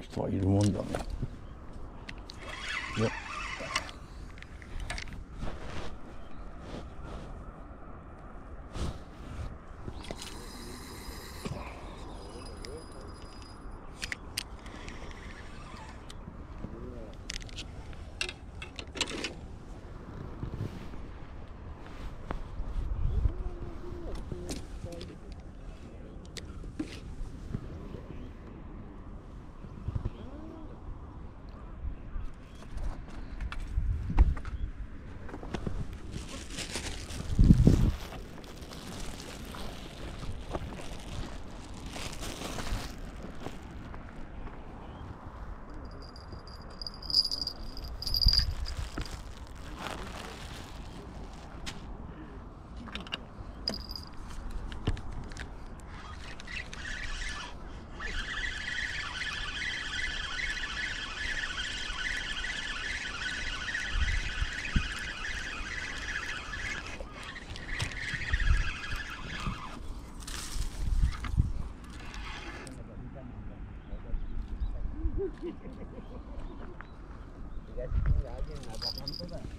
人はいるもんだね。ね Gracias.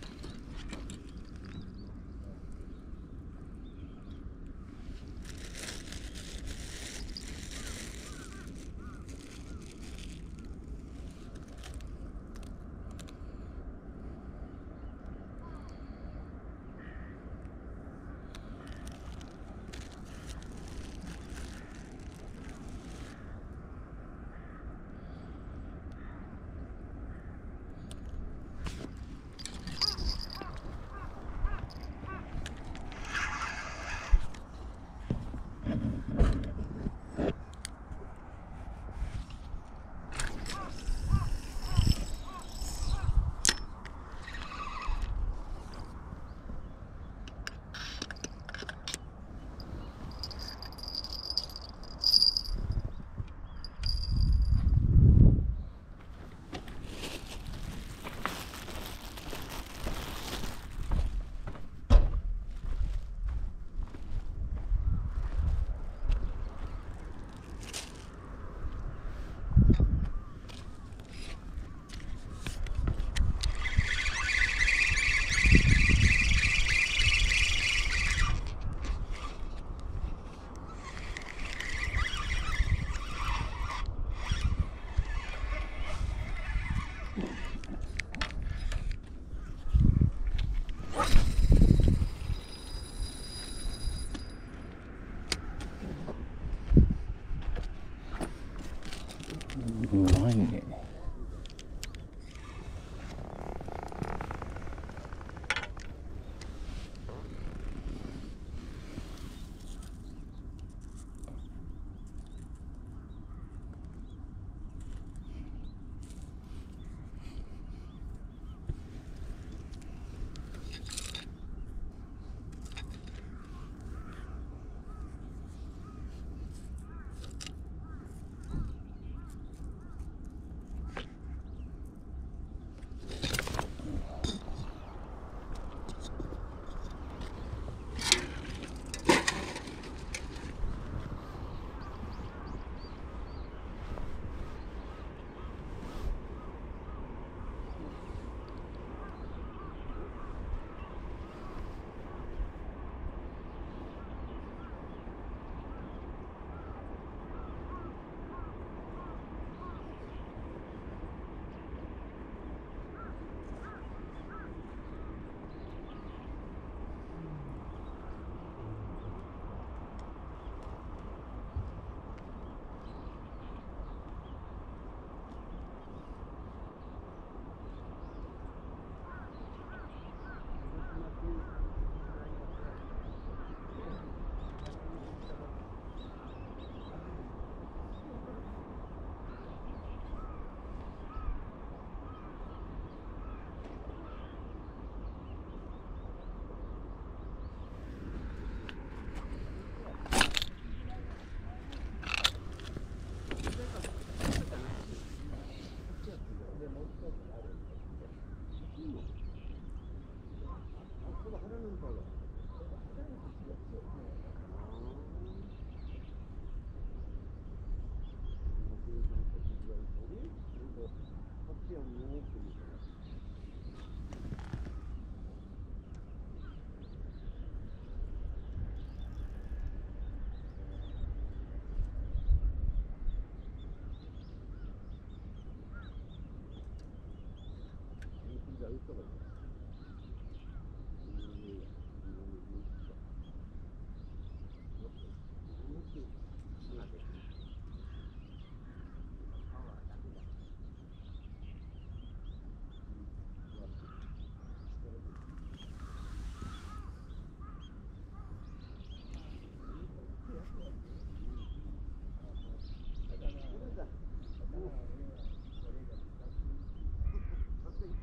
変わったかな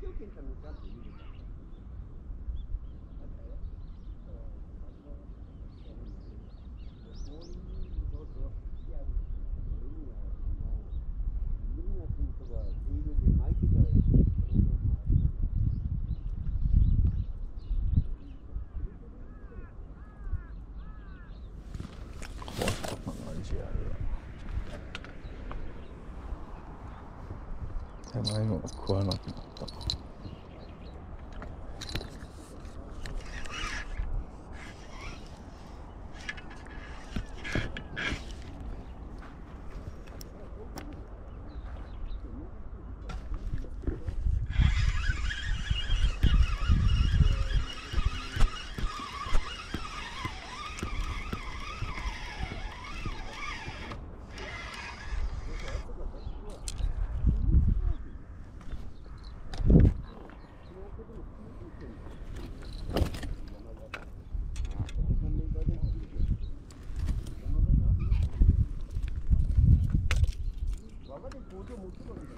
JR は手前の食わなくなった。 학교 못 들어가.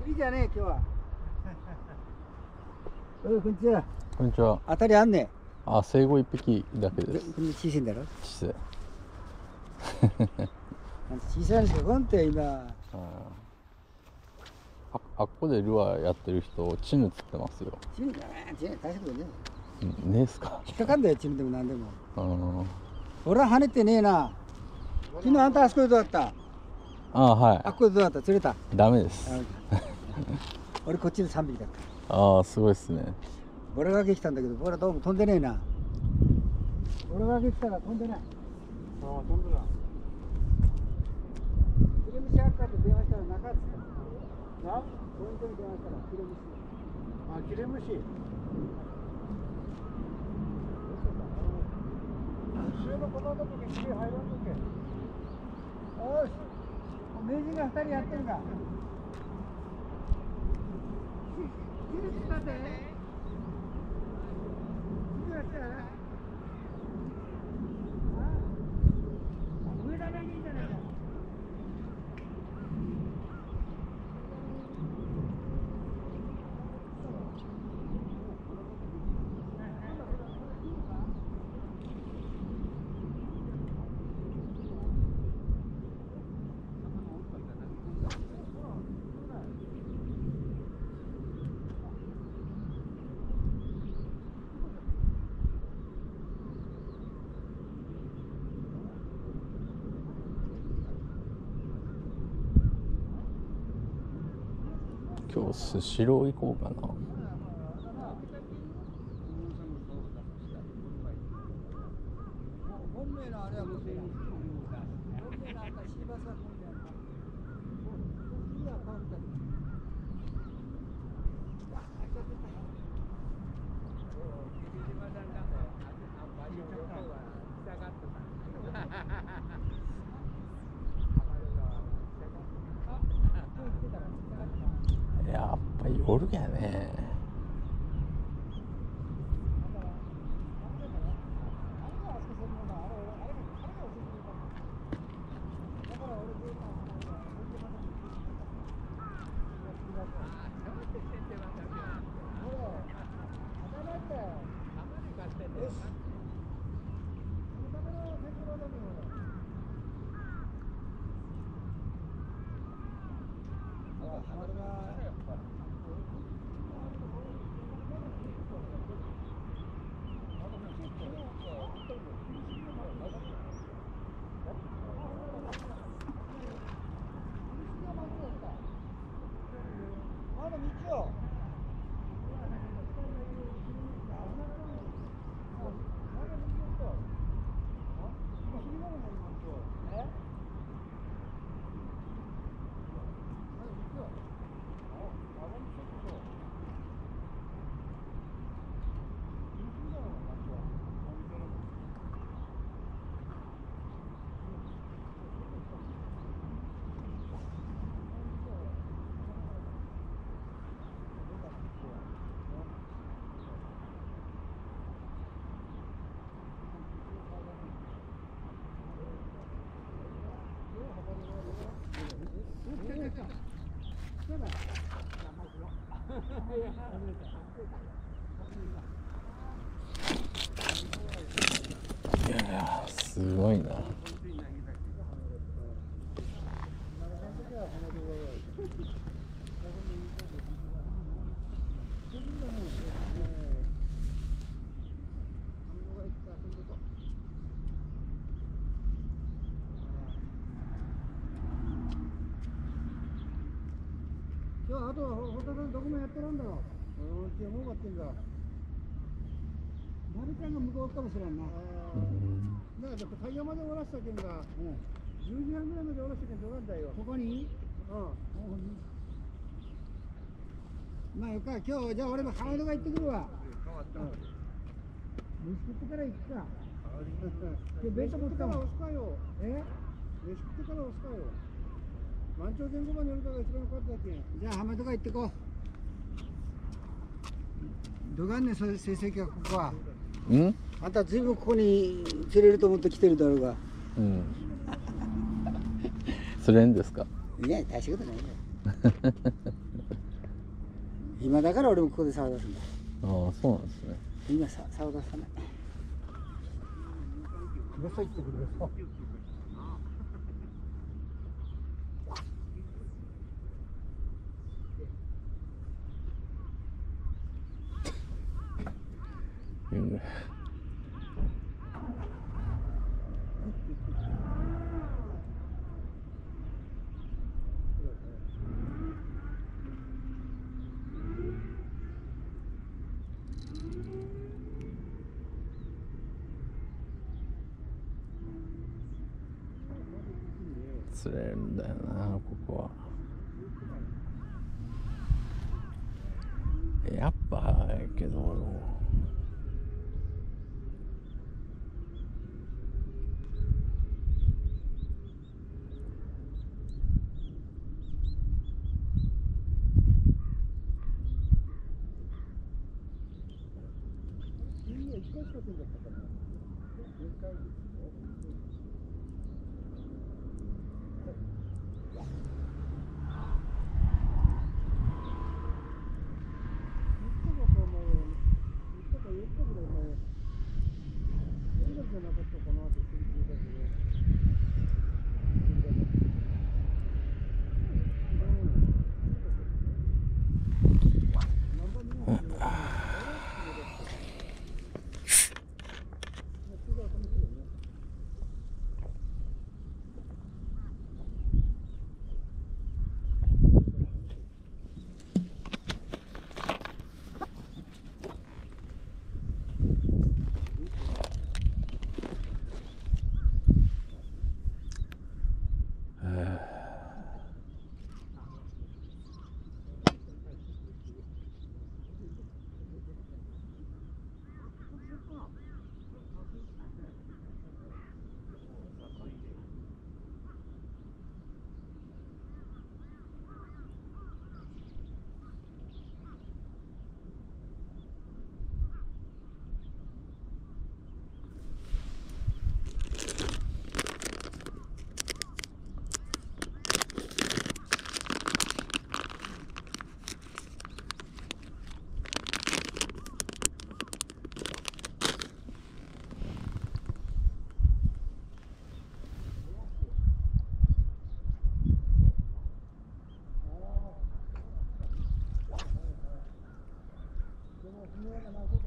釣りじゃねえ今日は。おいこんにちは。こんにちは。当たりあんねあ生後一匹だけえです。こんな小さいんだろ？小さい。小さいんですかこんって今ああっこでルアーやってる人チヌ釣ってますよ。チヌだねチヌ大したことねうんねえっすか？引っかかんだよチヌでも何でも。俺は跳ねてねえな。昨日あんたあそこでどうだった？ああはあっこでどうだった？釣れた？いダメです。あ俺こっちで3匹だった。ああすごいっすね。ボラがけ来たんだけどボラどうも飛んでねえな。ボラがけ来たら飛んでない。ああ、飛んでた。ヒレムシあっかって電話したら中津な？ポイントに電話したらヒレムシあ、キレムシ。後ろのこの時に入らんとけ。が2人やってるか？ヒレムシだってヒレムシだね上田弁いいんじゃないか今日スシロー行こうかな。いやすごいな。今日あと他のどこもやってるんだろ。ううん今日もうかってんだ。誰ちゃんが向こうかもしれんな。うん。だからタイヤまで終わらせたけんが、うん。10時半ぐらいまで終わらせたけんどうなんだよ。ここに？うん。まあよか今日じゃあ俺もハードが行ってくるわ。変わった。飯食ってから行くか。今日弁当持ってから押すかよ。え？飯食ってから押すかよ。満潮前後まで乗るかが一番良かったけん。じゃあ浜とか行ってこう。どがんねそれ成績はここは。うん？あんたずいぶんここに釣れると思って来てるだろうが。うん。釣れんですか？いや大したことないよ。今だから俺もここで騒がすんだ。ああそうなんですね。今さ騒がさない。よそ行ってくるよそ변명 やっぱ、けど、Thank you.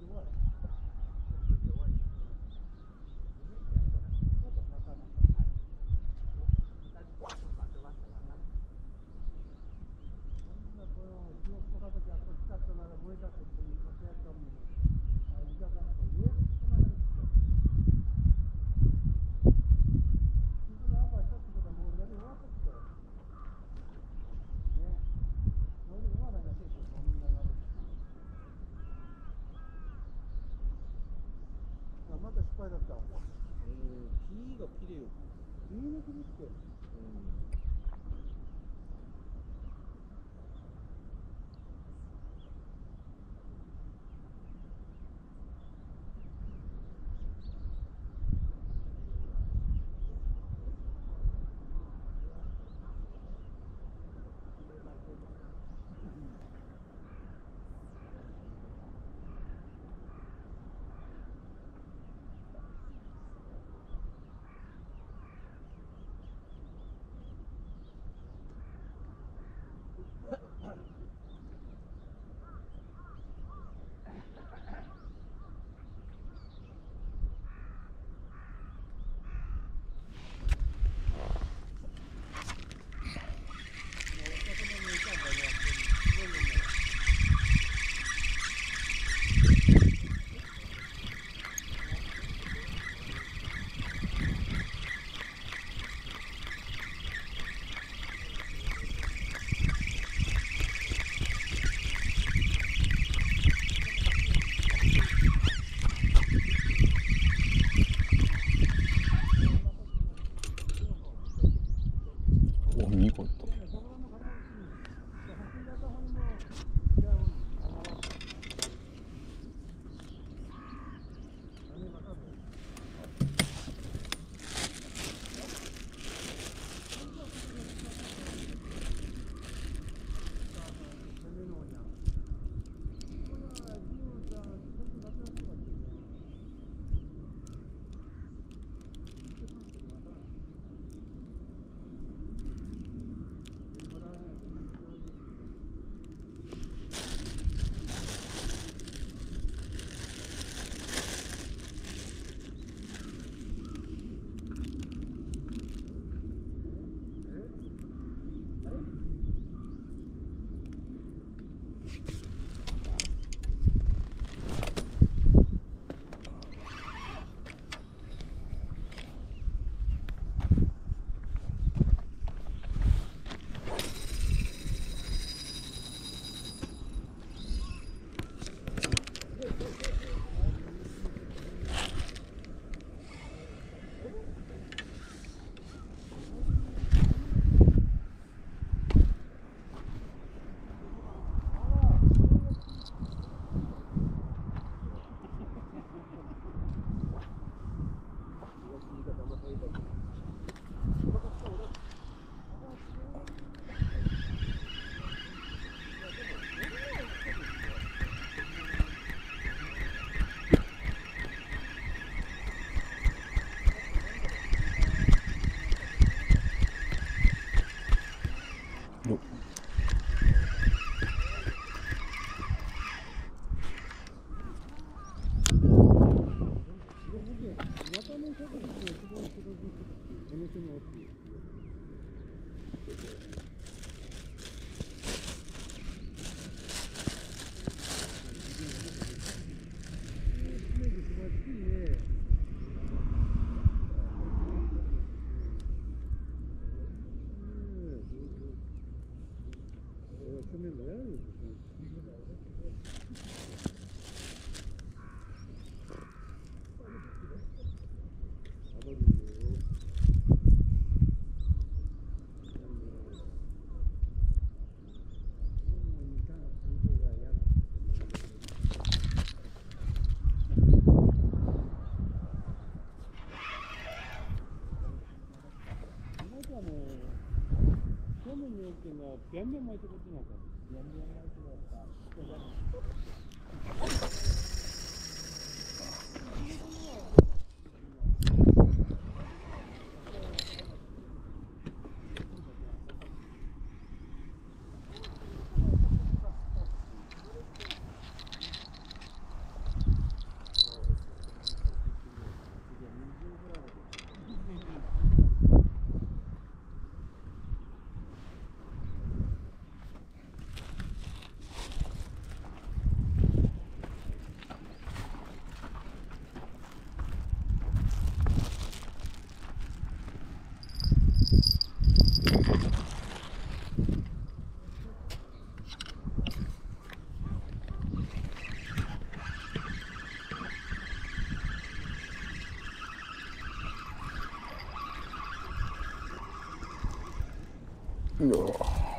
you want it. が綺麗よ。見えなくなっ。うん Blende mal drüber. No.